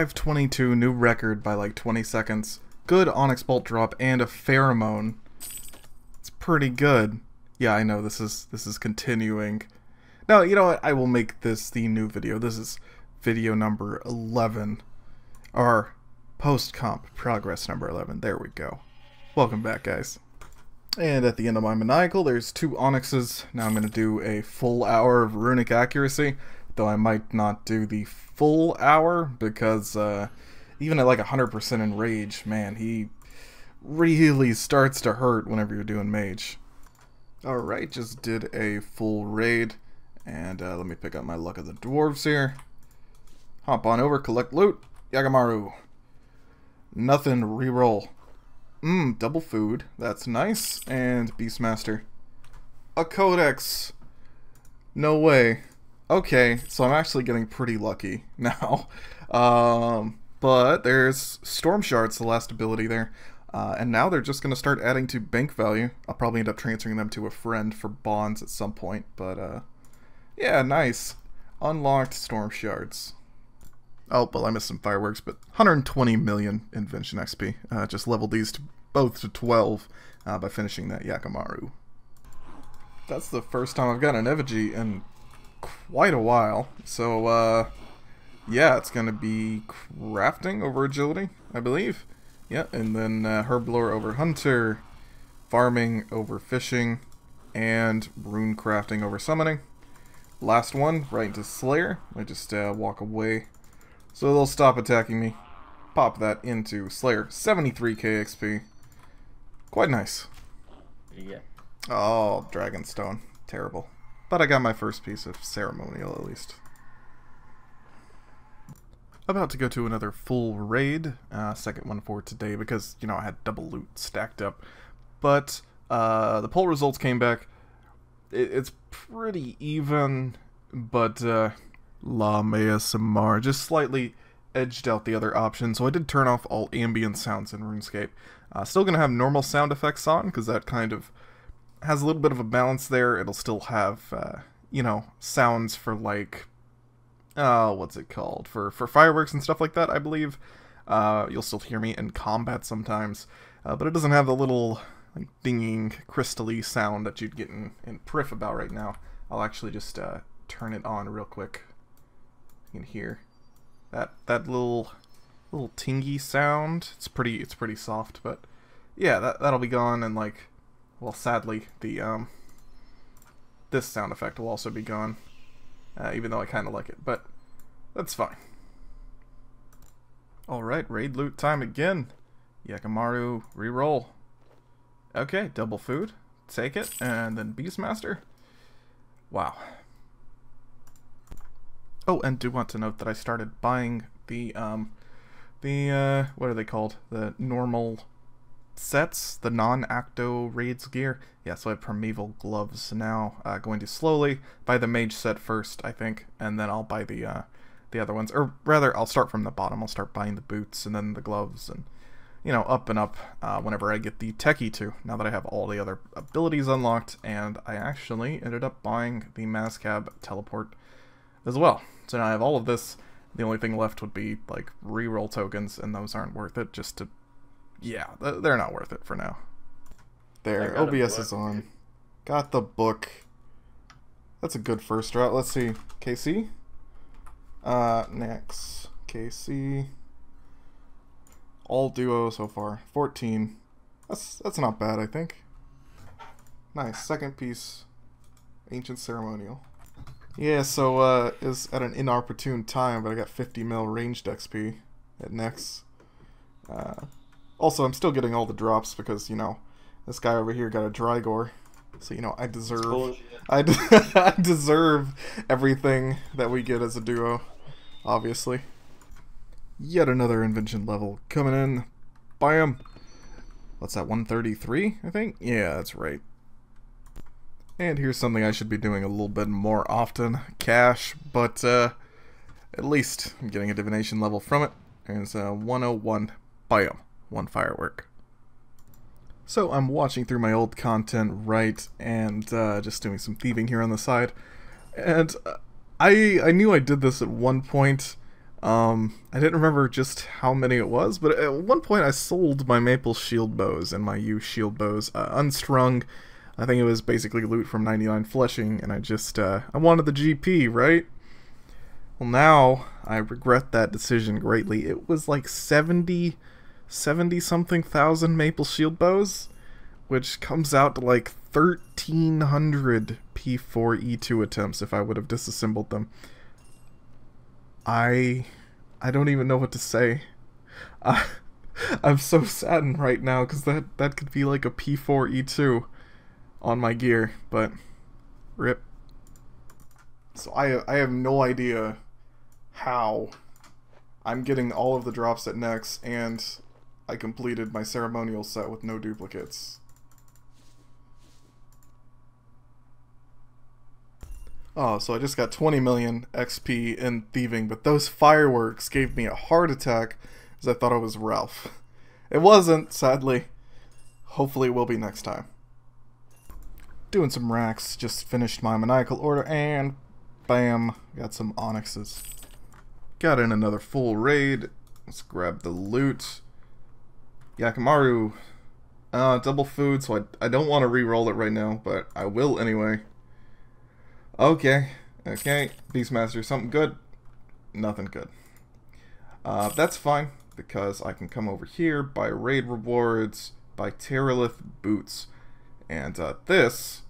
522, new record by like 20 seconds. Good Onyx Bolt drop and a Pheromone. It's pretty good. Yeah, I know this is this is continuing. No, you know what? I will make this the new video. This is video number 11. Our post-comp progress number 11. There we go. Welcome back, guys. And at the end of my Maniacal, there's two Onyxes. Now I'm going to do a full hour of Runic Accuracy, though I might not do the full hour, because uh, even at like 100% enrage, man, he really starts to hurt whenever you're doing Mage. Alright, just did a full raid, and uh, let me pick up my Luck of the Dwarves here. Hop on over, collect loot. Yakamaru. Nothing, reroll. Mmm, double food. That's nice. And Beastmaster. A Codex. No way. Okay, so I'm actually getting pretty lucky now. Um, but there's Storm Shards, the last ability there. Uh, and now they're just going to start adding to bank value. I'll probably end up transferring them to a friend for bonds at some point. But, uh, yeah, nice. Unlocked Storm Shards. Oh, well, I missed some fireworks, but 120 million Invention XP. Uh, just leveled these to both to 12 uh, by finishing that Yakamaru. That's the first time I've gotten an Effigy in quite a while. So, uh, yeah, it's going to be crafting over agility, I believe. Yeah, and then uh, Herblore over Hunter, farming over fishing, and rune crafting over summoning. Last one, right into Slayer. I just uh, walk away so they'll stop attacking me. Pop that into Slayer. 73k XP. Quite nice. Yeah. Oh, Dragonstone. Terrible. But I got my first piece of ceremonial at least. About to go to another full raid, uh, second one for today because, you know, I had double loot stacked up. But uh, the poll results came back. It, it's pretty even, but uh, Lam ASMR just slightly edged out the other option, So I did turn off all ambient sounds in RuneScape. Uh, still going to have normal sound effects on because that kind of has a little bit of a balance there. It'll still have, uh, you know, sounds for like, uh, what's it called? For, for fireworks and stuff like that, I believe. Uh, you'll still hear me in combat sometimes. Uh, but it doesn't have the little like, dinging, crystally sound that you'd get in, in Prif about right now. I'll actually just uh, turn it on real quick. You can hear that that little little tingy sound. It's pretty it's pretty soft, but yeah, that that'll be gone and like well sadly the um this sound effect will also be gone. Uh, even though I kind of like it, but that's fine. Alright, raid loot time again. Yakamaru, reroll. Okay, double food. Take it, and then Beastmaster. Wow. Oh, and do want to note that I started buying the, um, the, uh, what are they called? The normal sets, the non-Acto Raids gear. Yeah, so I have Primeval Gloves now. Uh, going to slowly buy the Mage set first, I think, and then I'll buy the, uh, the other ones. Or rather, I'll start from the bottom. I'll start buying the boots and then the gloves and, you know, up and up uh, whenever I get the Techie too, now that I have all the other abilities unlocked. And I actually ended up buying the Mazcab Teleport as well. So now I have all of this. The only thing left would be like reroll tokens, and those aren't worth it. Just to, yeah, they're not worth it for now. There, OBS is on. Got the book. That's a good first route. Let's see, KC. Uh, next KC. All duo so far, 14. That's that's not bad, I think. Nice second piece, ancient ceremonial. Yeah, so uh, is at an inopportune time, but I got 50 mil ranged XP at Nex. Uh, also, I'm still getting all the drops because you know this guy over here got a Drygore, so you know I deserve I, de I deserve everything that we get as a duo, obviously. Yet another invention level coming in. Bam. What's that? 133, I think. Yeah, that's right. And here's something I should be doing a little bit more often. Cache, but uh, at least I'm getting a divination level from it. There's a 101 biome, one firework. So I'm watching through my old content right and uh, just doing some thieving here on the side. And uh, I I knew I did this at one point, Um, I didn't remember just how many it was, but at one point I sold my maple shield bows and my yew shield bows uh, unstrung. I think it was basically loot from 99 Fletching, and I just, uh, I wanted the GP, right? Well, now I regret that decision greatly. It was like 70, 70 something thousand maple shield bows, which comes out to like 1300 P4 E2 attempts if I would have disassembled them. I I don't even know what to say. I, I'm so saddened right now because that that could be like a P4 E2 on my gear, but rip. So I I have no idea how I'm getting all of the drops at Nex and I completed my ceremonial set with no duplicates. Oh, so I just got 20 million XP in thieving, but those fireworks gave me a heart attack as I thought it was Ralph. It wasn't, sadly. Hopefully it will be next time. Doing some Rax, just finished my maniacal order, and bam, got some onyxes. Got in another full raid. Let's grab the loot. Yakamaru. Uh, double food, so I, I don't want to re-roll it right now, but I will anyway. Okay, okay, Beastmaster, something good? Nothing good. Uh, that's fine, because I can come over here, buy raid rewards, buy Terralith boots, and uh, this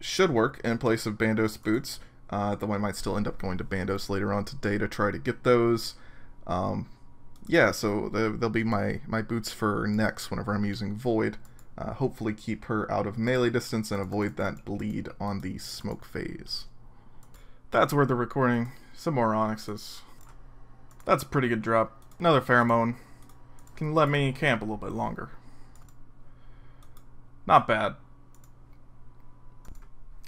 should work in place of Bandos boots, uh, though I might still end up going to Bandos later on today to try to get those. Um, yeah, so they'll be my, my boots for Nex whenever I'm using Void. Uh, hopefully keep her out of melee distance and avoid that bleed on the smoke phase. That's worth the recording. Some more onyxes. That's a pretty good drop. Another pheromone. Can let me camp a little bit longer. Not bad.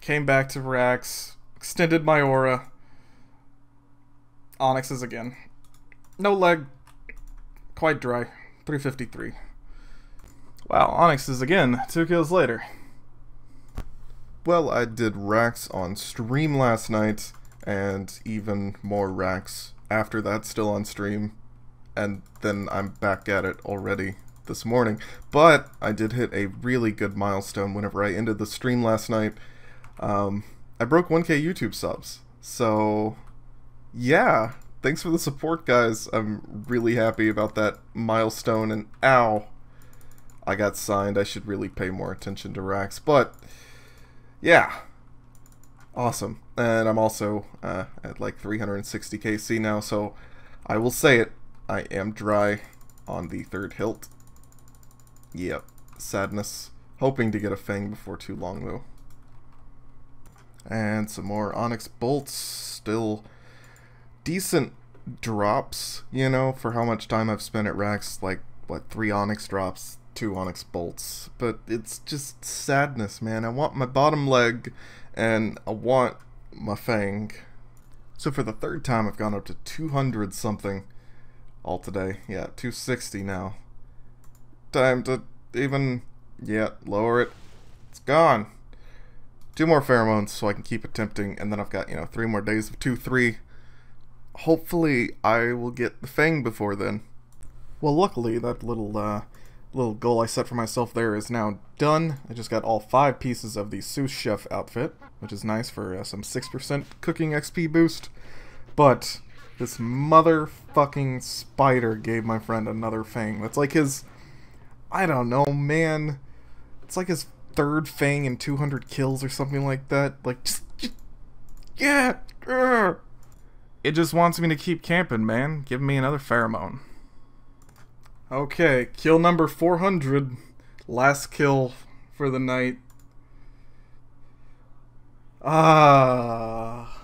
Came back to Rax. Extended my aura. Onyxes again. No leg. Quite dry. 353. Wow, Onyx is again two kills later. Well, I did Rax on stream last night, and even more Rax after that still on stream, and then I'm back at it already this morning. But I did hit a really good milestone whenever I ended the stream last night. Um, I broke 1k YouTube subs, so yeah, thanks for the support, guys. I'm really happy about that milestone, and ow. I got signed. I should really pay more attention to Rax. But, yeah. Awesome. And I'm also uh, at like 360 KC now, so I will say it. I am dry on the third hilt. Yep. Sadness. Hoping to get a Fang before too long, though. And some more Onyx Bolts. Still decent drops, you know, for how much time I've spent at Rax. Like, what, three Onyx drops two Onyx bolts, but it's just sadness, man. I want my bottom leg, and I want my fang. So for the third time, I've gone up to 200 something all today. Yeah, 260 now. Time to even, yeah, lower it. It's gone. Two more pheromones so I can keep attempting, and then I've got, you know, three more days of 2-3. Hopefully, I will get the Fang before then. Well, luckily, that little, uh, little goal I set for myself there is now done. I just got all five pieces of the sous chef outfit, which is nice for uh, some 6% cooking XP boost. But this motherfucking spider gave my friend another fang. That's like his, I don't know, man. It's like his third fang in 200 kills or something like that. Like, just, just yeah. It just wants me to keep camping, man. Give me another pheromone. Okay, kill number 400. Last kill for the night. Ah.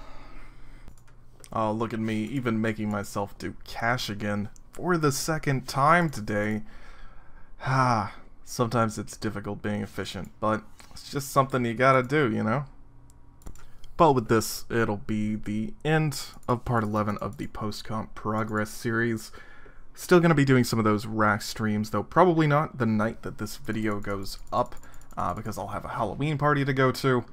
Oh, look at me, even making myself do cache again for the second time today. Ah, sometimes it's difficult being efficient, but it's just something you gotta do, you know? But with this, it'll be the end of part 11 of the post-comp progress series. Still going to be doing some of those Rax streams, though probably not the night that this video goes up, uh, because I'll have a Halloween party to go to.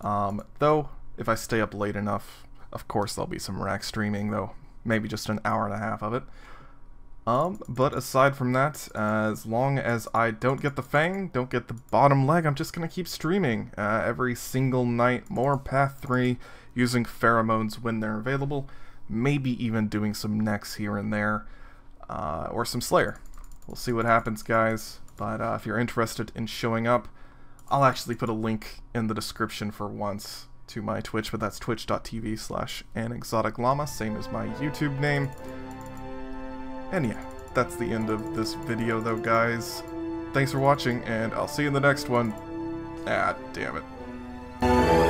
Um, though, if I stay up late enough, of course there'll be some Rax streaming, though maybe just an hour and a half of it. Um, but aside from that, uh, as long as I don't get the Fang, don't get the bottom leg, I'm just gonna keep streaming uh, every single night, more Path 3, using pheromones when they're available, maybe even doing some Nex here and there, uh, or some Slayer. We'll see what happens, guys, but uh, if you're interested in showing up, I'll actually put a link in the description for once to my Twitch, but that's twitch.tv slash anexoticllama, same as my YouTube name. And yeah, that's the end of this video though, guys. Thanks for watching, and I'll see you in the next one. Ah, damn it.